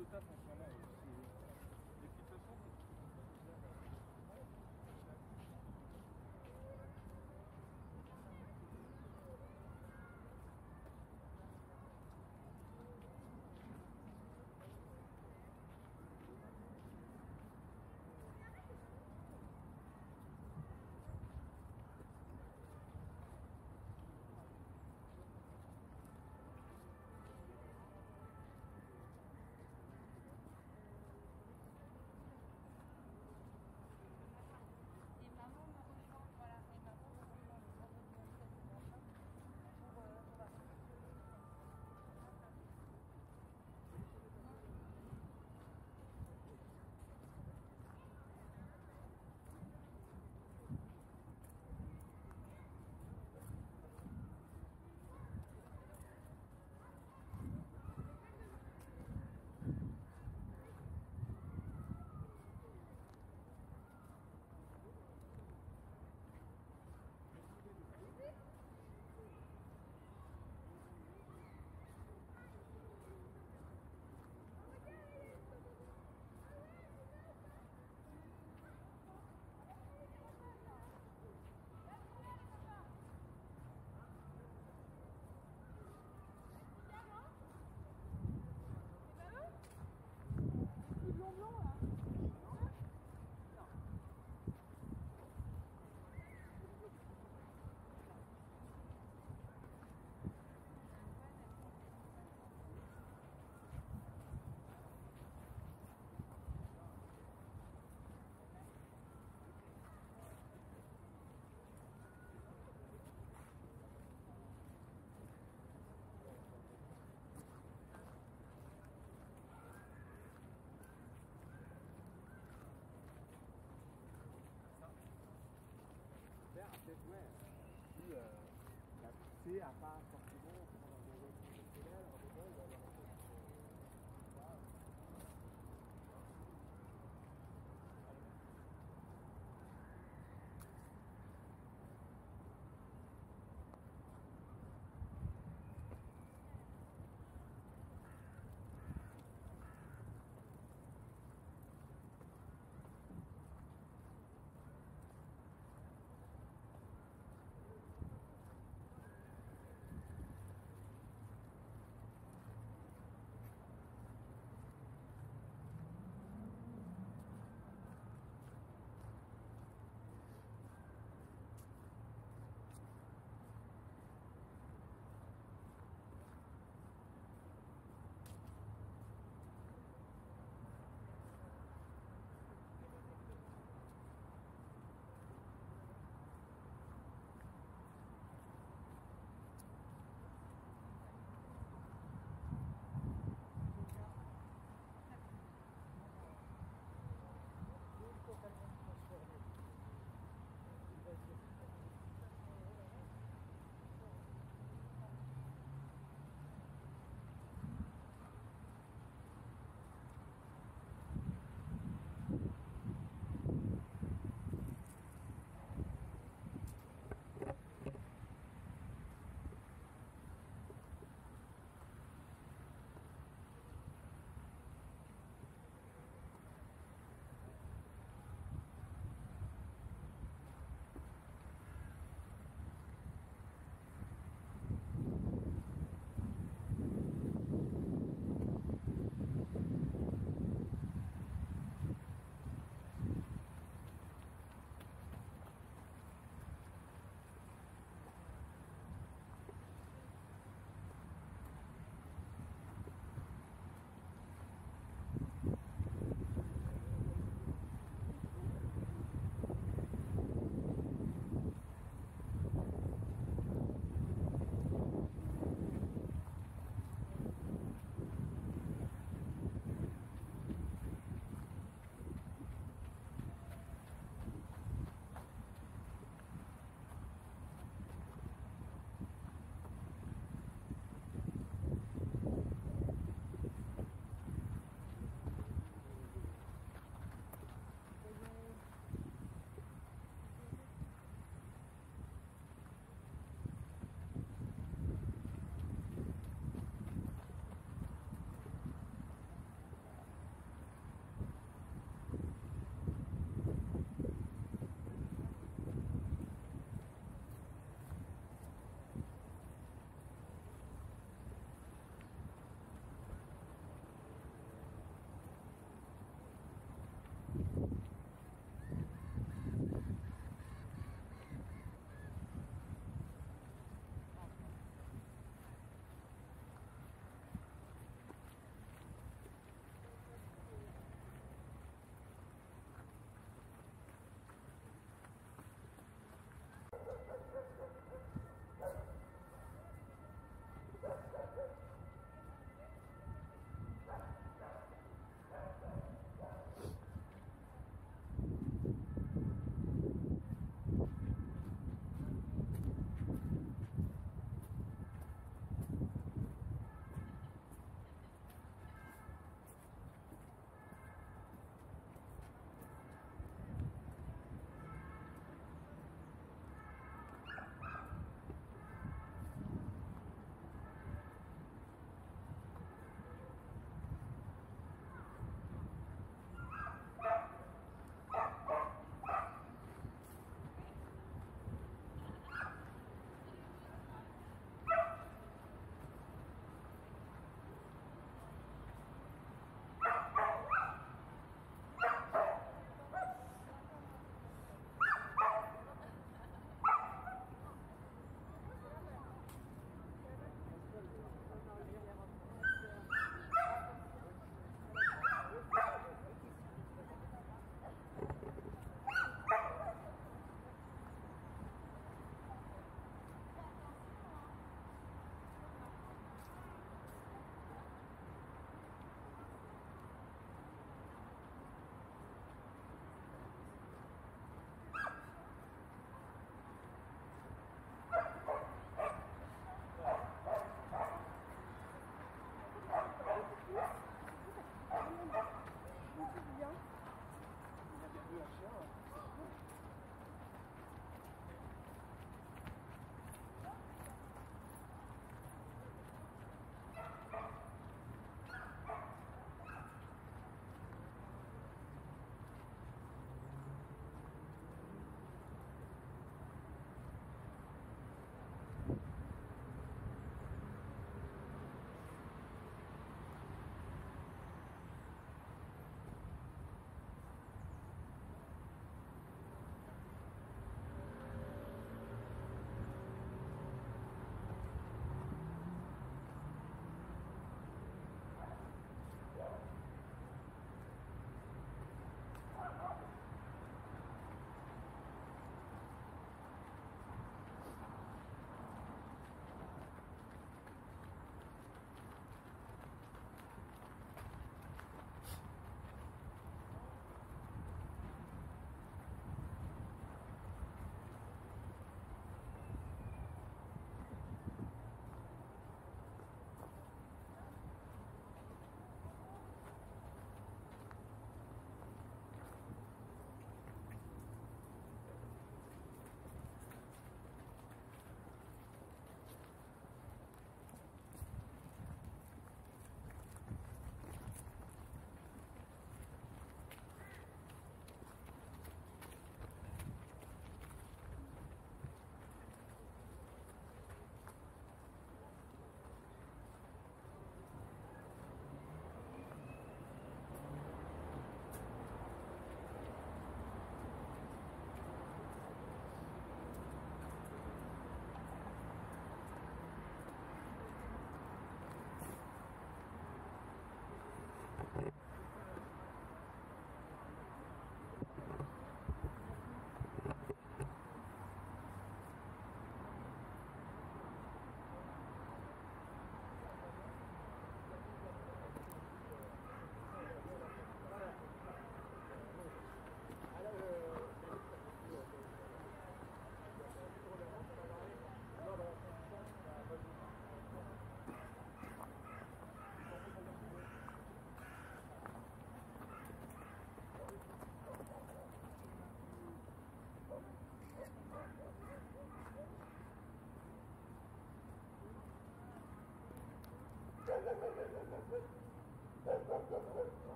tout à fait. peut-être, ouais. Puis, euh, la poussée, à part forcément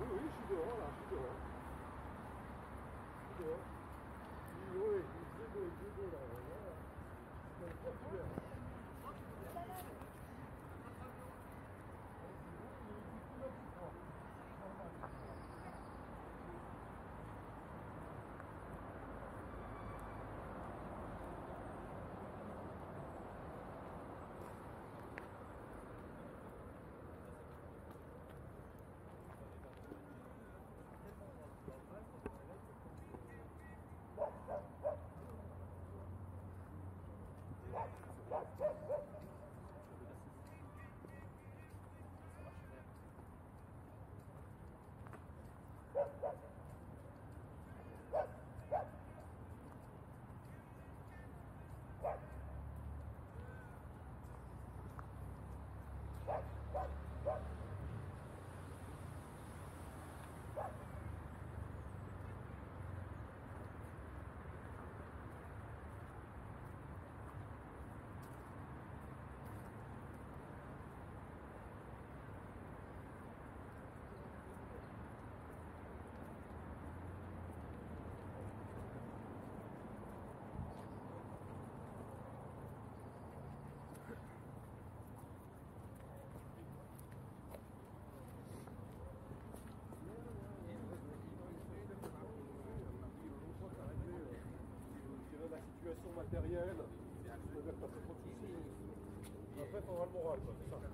Oui, je suis dehors là, je suis dehors. Il faudra le moral, c'est ça.